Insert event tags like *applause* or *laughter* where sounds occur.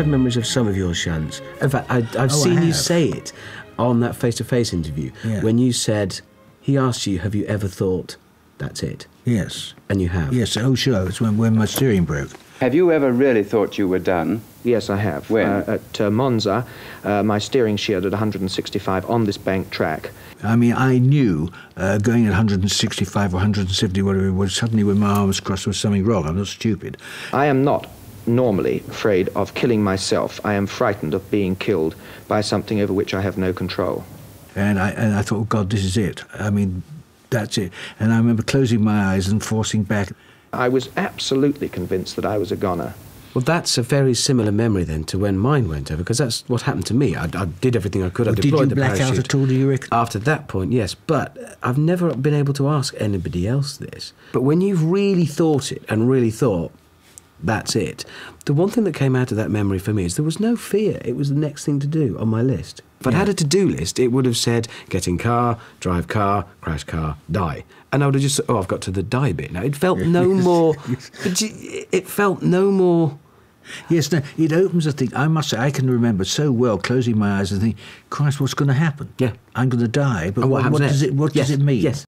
have memories of some of your shunts. In fact, I, I've Oh, I seen you say it on that face-to-face interview Yeah. when you said he asked you, "Have you ever thought that's it?" Yes. And you have. Yes, oh sure, it's when, when my steering broke. Have you ever really thought you were done? Yes, I have. When? Uh, at uh, Monza, uh, my steering sheared at 165 on this bank track. I mean, I knew uh, going at 165 or 170, whatever it was, suddenly when my arms crossed, there was something wrong. I'm not stupid. I am not normally afraid of killing myself. I am frightened of being killed by something over which I have no control. And I, and I thought, oh, God, this is it. I mean, that's it. And I remember closing my eyes and forcing back. I was absolutely convinced that I was a goner. Well, that's a very similar memory then to when mine went over, because that's what happened to me. I, I did everything I could. I Well, did deployed you the black out at all, do you reckon? After that point, yes, but I've never been able to ask anybody else this. But when you've really thought it and really thought, that's it, the one thing that came out of that memory for me is there was no fear. It was the next thing to do on my list. If I'd had a to do list, it would have said get in car, drive car, crash car, die. And I would have just, oh, I've got to the die bit now. It felt *laughs* no more, it felt no more. Yes, no, it opens a thing. I must say, I can remember so well closing my eyes and thinking, Christ, what's going to happen? Yeah. I'm going to die, but And what what, what does it? What Yes, does it mean? yes.